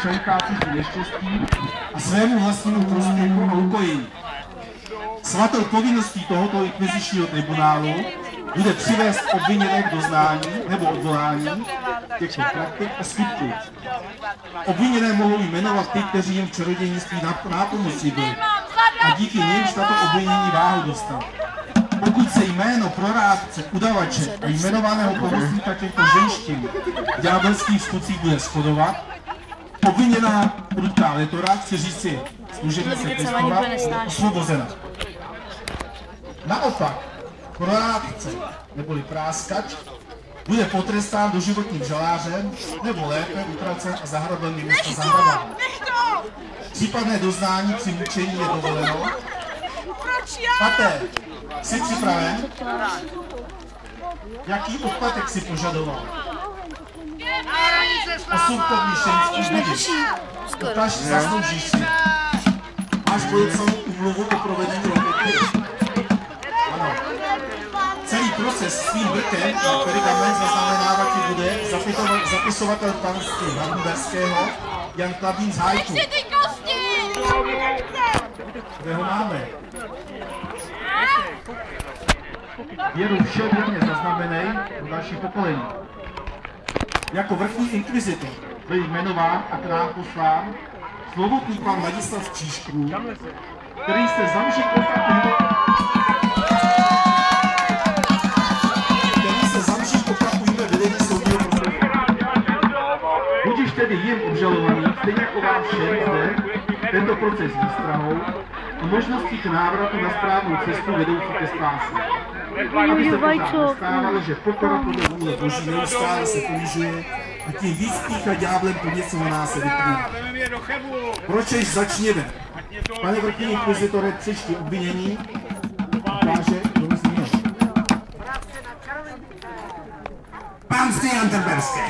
všeliká cizí neštěstí a svému vlastnímu prospěchu a ukojení. Svatou povinností tohoto inkvizičního tribunálu bude přivést obviněné k doznání nebo odvolání těchto praktik a skutků. Obviněné mohou jmenovat ty, kteří jim v čarodějnictví nápomocí byli a díky nimž tato obvinění váhu dostal. Pokud se jméno prorádce, udavače a jmenovaného pomocníka těchto ženštin v ďábelských skutcích bude shodovat, obviněná prudká letora, chci říct si služebnice Kristova, osvobozena. Naopak, prorádce neboli práskač bude potrestán doživotním žalářem nebo lépe utracen a zahraben města zahraban. Případné doznání při mučení je dovoleno. Paté, jsi připraven? Jaký odplatek si požadoval? Osmkový šenský budíš. Ukaž, zasloužíš si. Máš podepsanou umluvu o provedení roboty? Ano. Celý proces svým brkem na pergament zaznamenávat ti bude zapisovatel panství Hardenberského Jan Klabín z Hajtu. Kde ho máme? Věru vševěrně zaznamenej v naší pokolení. Jako vrchní inkvizitor byl jmenován a král poslán slovutný pan Ladislav Číšků, který se zamžil který se zamžil opakujeme vedení soudního procesu. Budiš tedy jim obžalovaný, stejně jako vám všem zde, tento proces výstrahou a možností k návratu na správnou cestu vedoucí ke spáse. Aby se pořád nestávalo, že pokora podle vůle Boží neustále se ponižuje a tím víc pícha ďáblem podněcovaná se vyplývá. Pročež začněme. Pane vrchní inkvizitore, přečti obvinění a káže do zního. Panství Anterberské.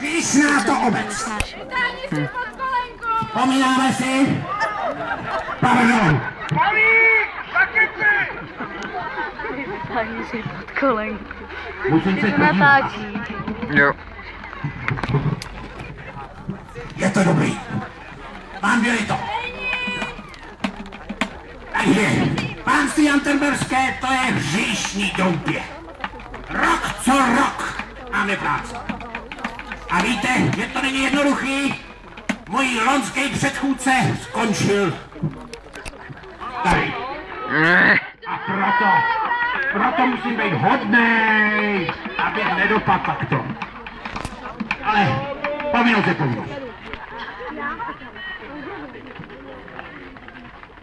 Výšná to obec. Pomínáme si? Pardon. Pani si pod kolenku. Musím se natáčí. Jo. Je to dobrý. Mám děli to. Takže, pánství Anterberské, to je hříšní doupě. Rok co rok máme práci. A víte, že to není jednoduchý? Můj lonský předchůdce skončil tady. A proto, proto musím být hodnej, aby nedopadl takto. Ale pominou se pominou.